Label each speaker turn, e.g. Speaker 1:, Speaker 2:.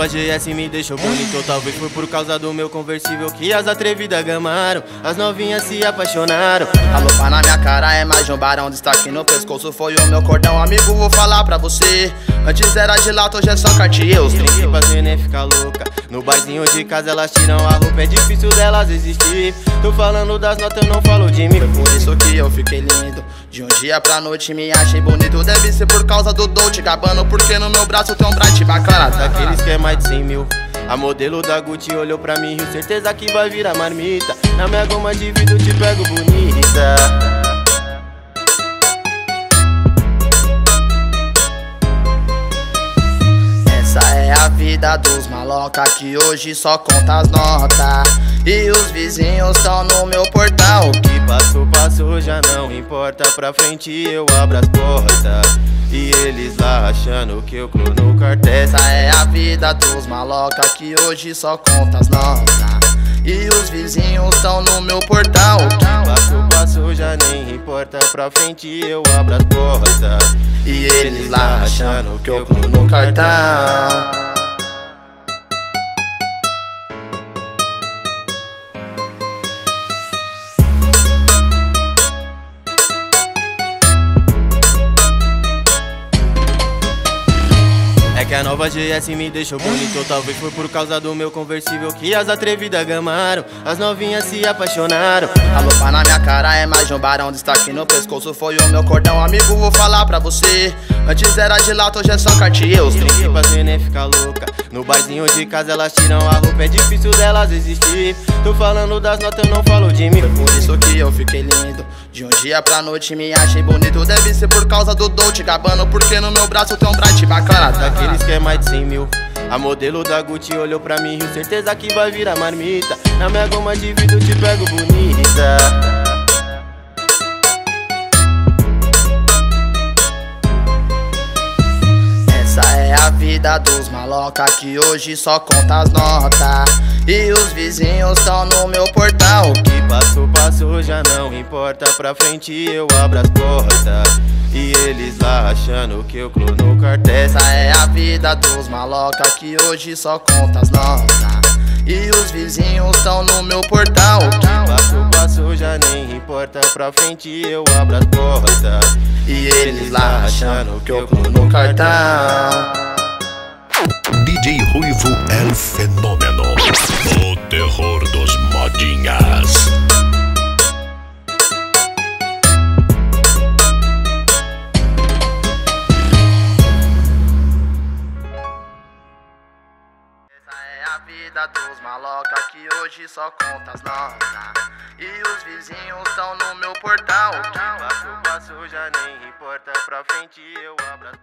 Speaker 1: nova GS me deixou bonito Talvez foi por causa do meu conversível que as atrevidas gamaram As novinhas se apaixonaram.
Speaker 2: A lupa na minha cara é mais um barão Destaque no pescoço foi o meu cordão. Amigo, vou falar pra você Antes era de lata, hoje é só cartier Os
Speaker 1: 30 fica louca. No barzinho de casa elas tiram a roupa, é difícil delas existir. Tô falando das notas, eu não falo de mim.
Speaker 2: Foi por isso que eu fiquei lindo. De um dia pra noite me achei bonito. Deve ser por causa do Dolce Gabbana, porque no meu braço tem um bright bacana.
Speaker 1: Tá Daqueles que é mais de 100 mil. A modelo da Gucci olhou pra mim, riu, certeza que vai virar marmita. Na minha goma de vidro te pego bonito.
Speaker 2: Essa é a vida dos maloca que hoje só conta as notas. E os vizinhos estão no meu portal.
Speaker 1: O que passou, passou, já não importa. Pra frente eu abro as portas. E eles lá achando que eu clono cartel
Speaker 2: Essa é a vida dos maloca que hoje só conta as notas E os vizinhos estão no meu portal
Speaker 1: Passo, passo, já nem importa Pra frente eu abro as portas.
Speaker 2: E eles lá achando que eu clono cartão
Speaker 1: a nova GS me deixou bonito. Talvez foi por causa do meu conversível Que as atrevidas gamaram. As novinhas se apaixonaram.
Speaker 2: A lupa na minha cara é mais um barão. Destaque no pescoço foi o meu cordão. Amigo, vou falar pra você. Antes era de lata, hoje é só Cartier. Os
Speaker 1: pra nem ficar louca. No barzinho de casa elas tiram a roupa. É difícil delas existir. Tô falando das notas, eu não falo de mim.
Speaker 2: Por isso que eu fiquei lindo. De um dia pra noite me achei bonito. Deve ser por causa do Dolce Gabbana Porque no meu braço tem um bright bacana
Speaker 1: Daqueles que é mais de 100 mil. A modelo da Gucci olhou pra mim, rio certeza que vai virar marmita. Na minha goma de vidro te pego bonita.
Speaker 2: Essa é a vida dos maloca que hoje só conta as notas. E os vizinhos estão no meu portal.
Speaker 1: Que passou, passou, já não importa. Pra frente eu abro as portas. E eles lá achando que eu clono cartel
Speaker 2: Essa é a vida dos maloca que hoje só conta as notas E os vizinhos estão no meu portal.
Speaker 1: Passo, passo, já nem importa. Pra frente eu abro as portas
Speaker 2: E eles lá achando que eu clono cartão
Speaker 3: DJ Ruivo é o fenômeno O terror dos modinhas
Speaker 2: vida dos maloca que hoje só conta as notas E os vizinhos estão no meu portal.
Speaker 1: Passo, passo, já nem importa. Pra frente eu abro as